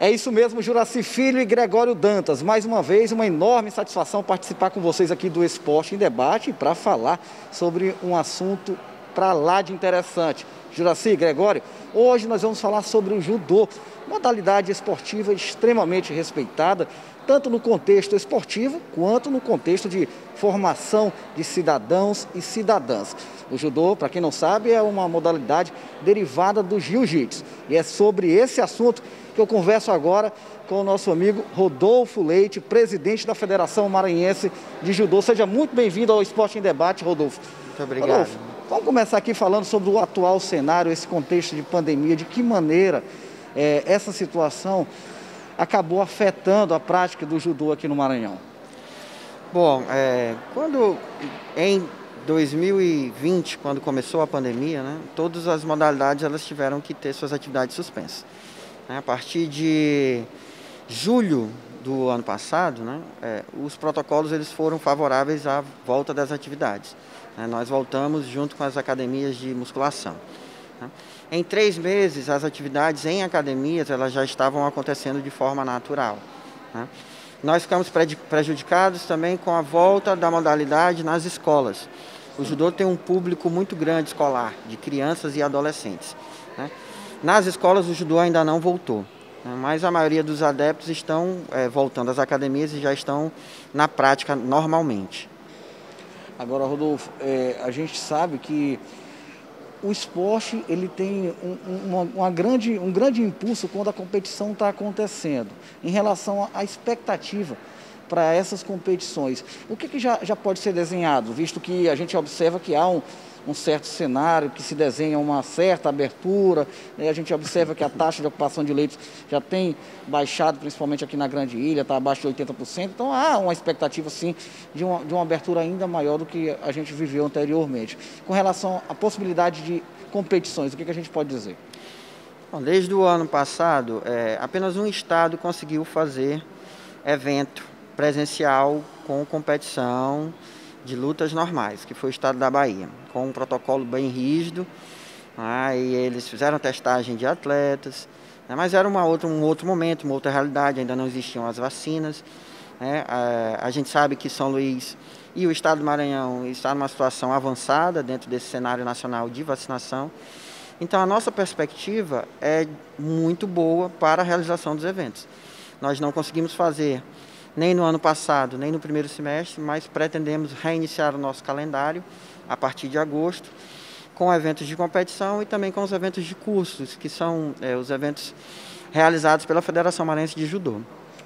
É isso mesmo, Juraci Filho e Gregório Dantas. Mais uma vez, uma enorme satisfação participar com vocês aqui do Esporte em Debate para falar sobre um assunto para lá de interessante. Juraci, Gregório, hoje nós vamos falar sobre o judô, modalidade esportiva extremamente respeitada, tanto no contexto esportivo quanto no contexto de formação de cidadãos e cidadãs. O judô, para quem não sabe, é uma modalidade derivada do jiu-jitsu. E é sobre esse assunto que eu converso agora com o nosso amigo Rodolfo Leite, presidente da Federação Maranhense de Judô. Seja muito bem-vindo ao Esporte em Debate, Rodolfo. Muito obrigado. Rodolfo, vamos começar aqui falando sobre o atual cenário, esse contexto de pandemia, de que maneira é, essa situação acabou afetando a prática do judô aqui no Maranhão. Bom, é, quando em 2020, quando começou a pandemia, né, todas as modalidades elas tiveram que ter suas atividades suspensas. Né? A partir de julho do ano passado, né, é, os protocolos eles foram favoráveis à volta das atividades. Né? Nós voltamos junto com as academias de musculação. Né? Em três meses, as atividades em academias elas já estavam acontecendo de forma natural. Né? Nós ficamos prejudicados também com a volta da modalidade nas escolas. O judô tem um público muito grande escolar, de crianças e adolescentes. Né? Nas escolas o judô ainda não voltou, né? mas a maioria dos adeptos estão é, voltando às academias e já estão na prática normalmente. Agora, Rodolfo, é, a gente sabe que o esporte ele tem um, uma, uma, grande, um grande impulso quando a competição está acontecendo, em relação à expectativa para essas competições. O que, que já, já pode ser desenhado, visto que a gente observa que há um, um certo cenário, que se desenha uma certa abertura, né? a gente observa que a taxa de ocupação de leitos já tem baixado, principalmente aqui na Grande Ilha, está abaixo de 80%, então há uma expectativa, sim, de uma, de uma abertura ainda maior do que a gente viveu anteriormente. Com relação à possibilidade de competições, o que, que a gente pode dizer? Bom, desde o ano passado, é, apenas um estado conseguiu fazer evento presencial com competição de lutas normais, que foi o estado da Bahia, com um protocolo bem rígido. Aí né, eles fizeram testagem de atletas, né, mas era uma outra, um outro momento, uma outra realidade, ainda não existiam as vacinas. Né, a, a gente sabe que São Luís e o estado do Maranhão está numa situação avançada dentro desse cenário nacional de vacinação. Então a nossa perspectiva é muito boa para a realização dos eventos. Nós não conseguimos fazer nem no ano passado, nem no primeiro semestre, mas pretendemos reiniciar o nosso calendário a partir de agosto, com eventos de competição e também com os eventos de cursos, que são é, os eventos realizados pela Federação Maranhense de Judô.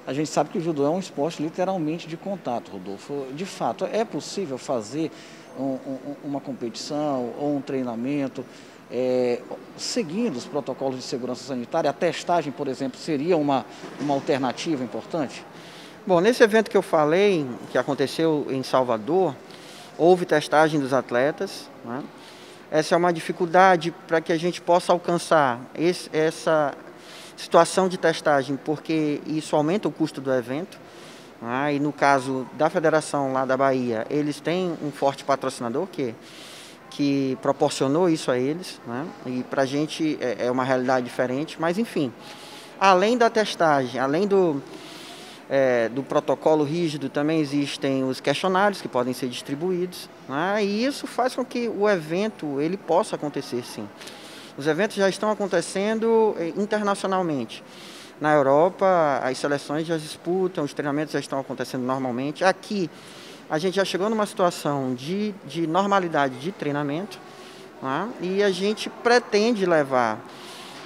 A gente sabe que o judô é um esporte literalmente de contato, Rodolfo. De fato, é possível fazer um, um, uma competição ou um treinamento é, seguindo os protocolos de segurança sanitária? A testagem, por exemplo, seria uma, uma alternativa importante? Bom, nesse evento que eu falei, que aconteceu em Salvador, houve testagem dos atletas. Né? Essa é uma dificuldade para que a gente possa alcançar esse, essa situação de testagem, porque isso aumenta o custo do evento. Né? E no caso da federação lá da Bahia, eles têm um forte patrocinador que, que proporcionou isso a eles. Né? E para a gente é, é uma realidade diferente, mas enfim. Além da testagem, além do, é, do protocolo rígido também existem os questionários que podem ser distribuídos, né? e isso faz com que o evento ele possa acontecer sim. Os eventos já estão acontecendo é, internacionalmente. Na Europa, as seleções já disputam, os treinamentos já estão acontecendo normalmente. Aqui, a gente já chegou numa situação de, de normalidade de treinamento né? e a gente pretende levar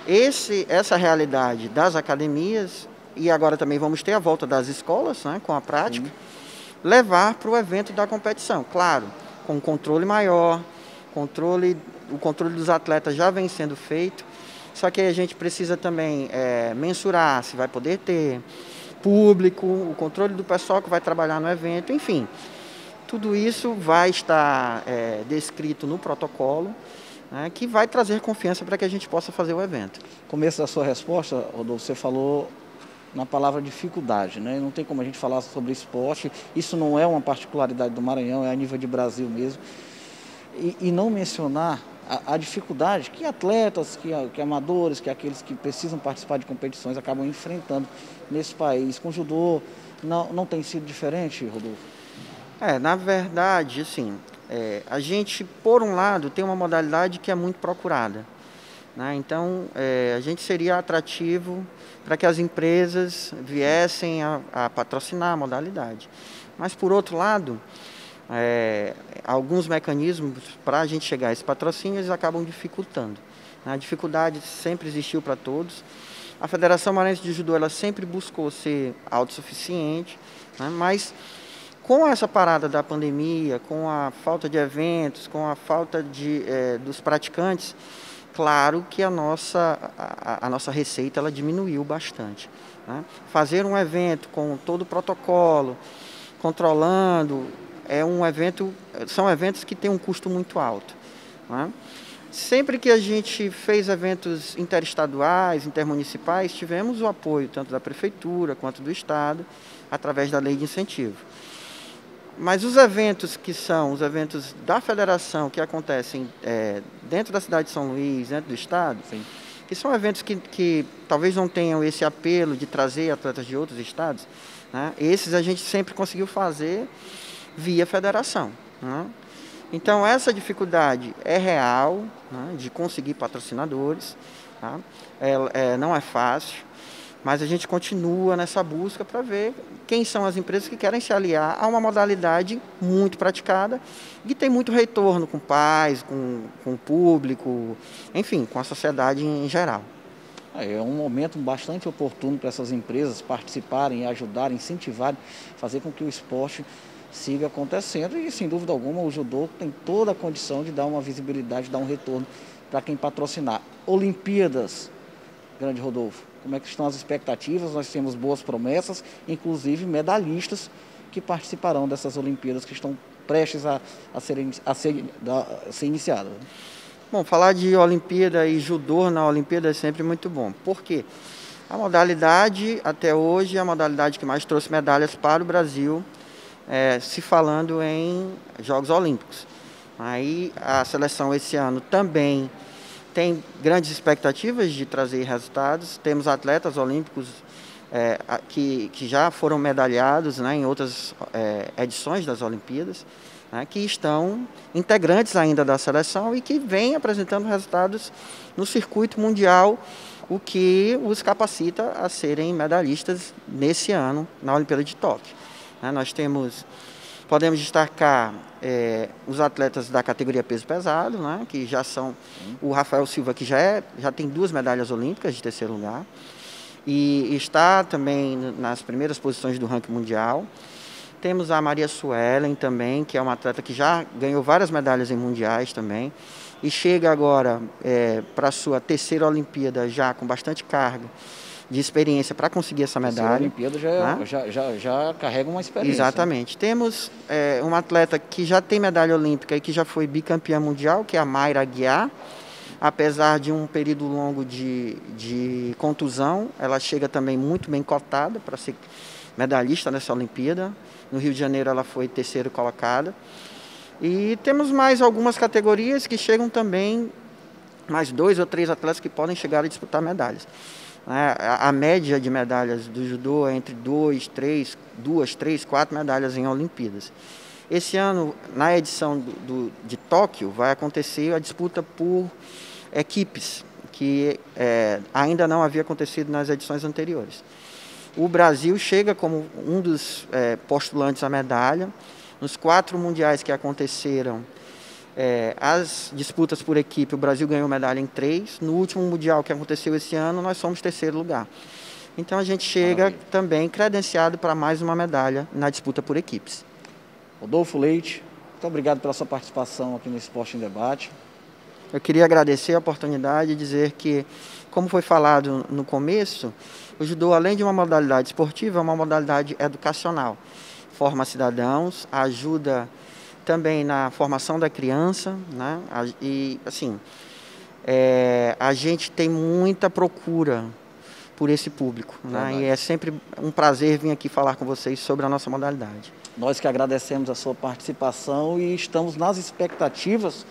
esse, essa realidade das academias e agora também vamos ter a volta das escolas, né, com a prática, Sim. levar para o evento da competição. Claro, com um controle maior, controle, o controle dos atletas já vem sendo feito, só que a gente precisa também é, mensurar se vai poder ter público, o controle do pessoal que vai trabalhar no evento, enfim. Tudo isso vai estar é, descrito no protocolo, né, que vai trazer confiança para que a gente possa fazer o evento. Começo da sua resposta, Rodolfo, você falou na palavra dificuldade, né? Não tem como a gente falar sobre esporte. Isso não é uma particularidade do Maranhão, é a nível de Brasil mesmo. E, e não mencionar a, a dificuldade que atletas, que, que amadores, que aqueles que precisam participar de competições acabam enfrentando nesse país. Com o judô não, não tem sido diferente, Rodolfo? É, na verdade, assim, é, a gente, por um lado, tem uma modalidade que é muito procurada. Né? Então, é, a gente seria atrativo para que as empresas viessem a, a, patrocinar a modalidade. Mas, por outro lado, é, alguns mecanismos para a gente chegar a esse patrocínio eles acabam dificultando. Né? A dificuldade sempre existiu para todos. A Federação Maranhense de Judô ela sempre buscou ser autossuficiente, né? mas com essa parada da pandemia, com a falta de eventos, com a falta de, é, dos praticantes, claro que a nossa, a, a, nossa receita ela diminuiu bastante. Né? Fazer um evento com todo o protocolo, controlando, é um evento, são eventos que têm um custo muito alto. Né? Sempre que a gente fez eventos interestaduais, intermunicipais, tivemos o apoio tanto da prefeitura quanto do estado, através da lei de incentivo. Mas os eventos que são os eventos da federação que acontecem é, dentro da cidade de São Luís, dentro do estado, Sim. que são eventos que, que talvez não tenham esse apelo de trazer atletas de outros estados, né? esses a gente sempre conseguiu fazer via federação. Né? Então essa dificuldade é real né, de conseguir patrocinadores, tá? é, é, não é fácil mas a gente continua nessa busca para ver quem são as empresas que querem se aliar a uma modalidade muito praticada e tem muito retorno com pais, com, com o público, enfim, com a sociedade em geral. É, é um momento bastante oportuno para essas empresas participarem, ajudarem, incentivarem, fazer com que o esporte siga acontecendo e, sem dúvida alguma, o judô tem toda a condição de dar uma visibilidade, dar um retorno para quem patrocinar. Olimpíadas, grande Rodolfo, como é que estão as expectativas? Nós temos boas promessas, inclusive medalhistas que participarão dessas Olimpíadas que estão prestes a, a, serem, a, ser, a ser iniciadas. Bom, falar de Olimpíada e judô na Olimpíada é sempre muito bom. Por quê? A modalidade, até hoje, é a modalidade que mais trouxe medalhas para o Brasil, é, se falando em Jogos Olímpicos. Aí a seleção esse ano também tem grandes expectativas de trazer resultados. Temos atletas olímpicos é, que, que já foram medalhados né, em outras é, edições das Olimpíadas, né, que estão integrantes ainda da seleção e que vêm apresentando resultados no circuito mundial, o que os capacita a serem medalhistas nesse ano na Olimpíada de Tóquio. Né, nós temos Podemos destacar é, os atletas da categoria peso pesado, né, que já são o Rafael Silva, que já, é, já tem duas medalhas olímpicas de terceiro lugar, e está também nas primeiras posições do ranking mundial. Temos a Maria Suelen também, que é uma atleta que já ganhou várias medalhas em mundiais também, e chega agora é, para a sua terceira Olimpíada já com bastante carga de experiência para conseguir essa medalha. A Olimpíada já, né? já, já, já, carrega uma experiência. Exatamente. Né? Temos é, uma atleta que já tem medalha olímpica e que já foi bicampeã mundial, que é a Mayra Aguiar. Apesar de um período longo de, de contusão, ela chega também muito bem cotada para ser medalhista nessa Olimpíada. No Rio de Janeiro ela foi terceira colocada. E temos mais algumas categorias que chegam também, mais dois ou três atletas que podem chegar a disputar medalhas. Né? A, média de medalhas do judô é entre dois, três, duas, três, quatro medalhas em Olimpíadas. Esse ano, na edição do, do, de Tóquio, vai acontecer a disputa por equipes, que é, ainda não havia acontecido nas edições anteriores. O Brasil chega como um dos é, postulantes à medalha. Nos quatro mundiais que aconteceram é, as disputas por equipe, o Brasil ganhou medalha em três. No último Mundial que aconteceu esse ano, nós somos terceiro lugar. Então a gente chega Maravilha. também credenciado para mais uma medalha na disputa por equipes. Rodolfo Leite, muito obrigado pela sua participação aqui no Esporte em Debate. Eu queria agradecer a oportunidade e dizer que, como foi falado no começo, o judô, além de uma modalidade esportiva, é uma modalidade educacional. Forma cidadãos, ajuda também na formação da criança, né? E assim, é, a gente tem muita procura por esse público, né? E é sempre um prazer vir aqui falar com vocês sobre a nossa modalidade. Nós que agradecemos a sua participação e estamos nas expectativas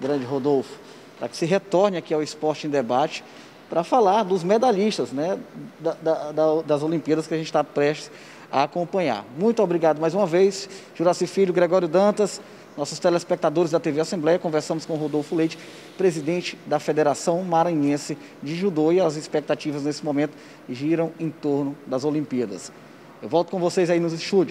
grande Rodolfo, para que se retorne aqui ao Esporte em Debate para falar dos medalhistas né, da, da, da, das Olimpíadas que a gente está prestes a acompanhar. Muito obrigado mais uma vez, Juraci Filho, Gregório Dantas, nossos telespectadores da TV Assembleia. Conversamos com Rodolfo Leite, presidente da Federação Maranhense de Judô, e as expectativas nesse momento giram em torno das Olimpíadas. Eu volto com vocês aí nos estúdios.